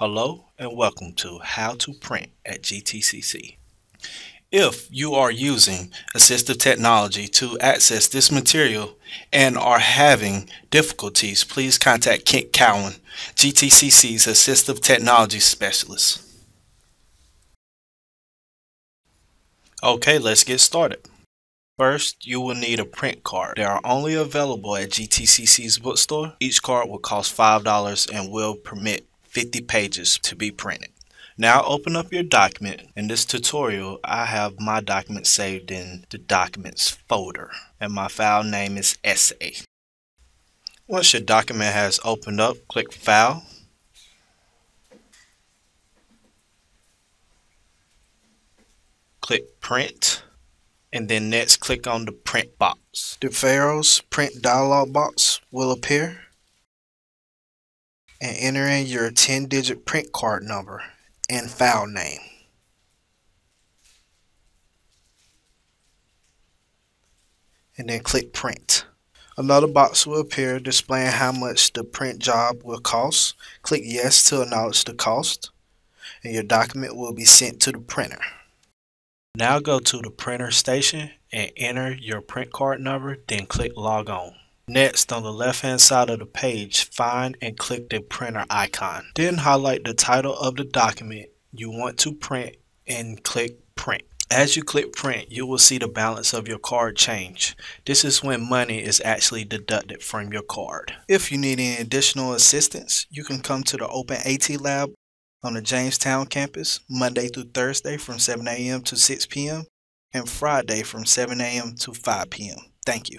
Hello and welcome to How to Print at GTCC. If you are using assistive technology to access this material and are having difficulties, please contact Kent Cowan, GTCC's Assistive Technology Specialist. Okay, let's get started. First, you will need a print card. They are only available at GTCC's bookstore. Each card will cost $5 and will permit 50 pages to be printed. Now open up your document. In this tutorial, I have my document saved in the documents folder and my file name is essay. Once your document has opened up, click file. Click print and then next click on the print box. The Pharos print dialog box will appear and enter in your 10 digit print card number and file name. And then click print. Another box will appear displaying how much the print job will cost. Click yes to acknowledge the cost and your document will be sent to the printer. Now go to the printer station and enter your print card number then click log on. Next, on the left hand side of the page, find and click the printer icon. Then highlight the title of the document you want to print and click print. As you click print, you will see the balance of your card change. This is when money is actually deducted from your card. If you need any additional assistance, you can come to the Open AT Lab on the Jamestown campus Monday through Thursday from 7 a.m. to 6 p.m. and Friday from 7 a.m. to 5 p.m. Thank you.